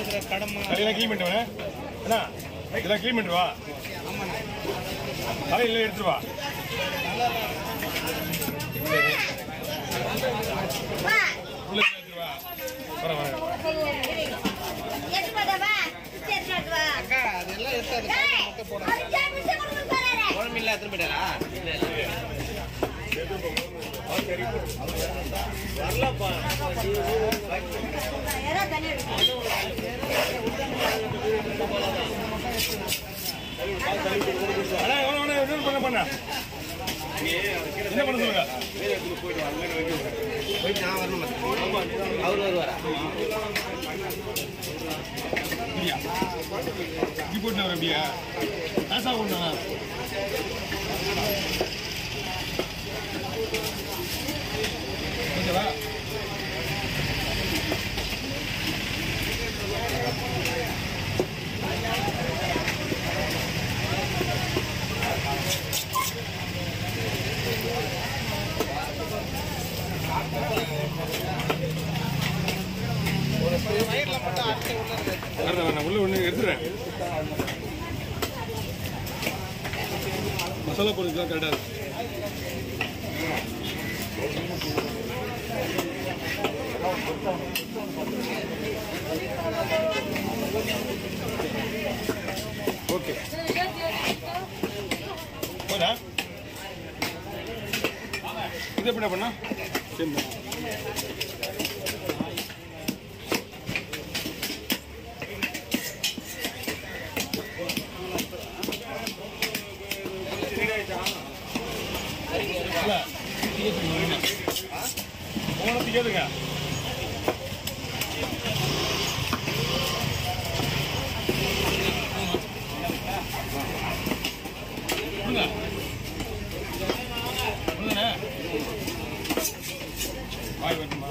இருக்கிற கடமை தலையெல்லாம் க்ளீன் பண்ணிட்டு வரேன் இதெல்லாம் க்ளீன் பண்ணிட்டு வா தலையில எடுத்துட்டு வா உள்ள எடுத்துட்டு வா வர வர அக்கா அதெல்லாம் என்ன பண்ண என்ன பண்ண சொல்லுங்க? போயிட்டு வரணும் இப்படி போட்டு அப்படியா பேசா ஒண்ணா கொடுக்குறேன் மசாலா பொருட்கள் கரெக்டாக இருக்கு ஓகே. போதா இது எப்படி பண்ணா? சரி போனது கேளுங்க வாய் வரட்டுமா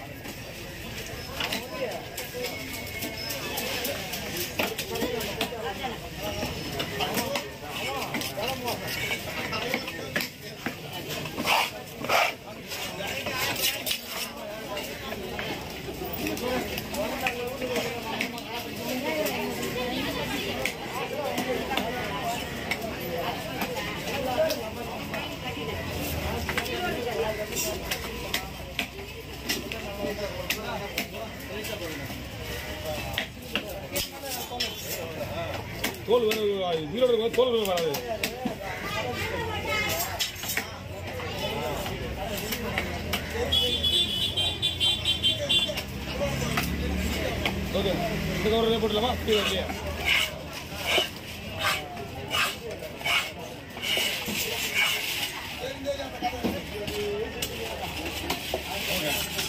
தோல் வீரோட தோல் வராது ஓகே இந்த கவரில் போட்டுலாமா கீழே இல்லையா Okay.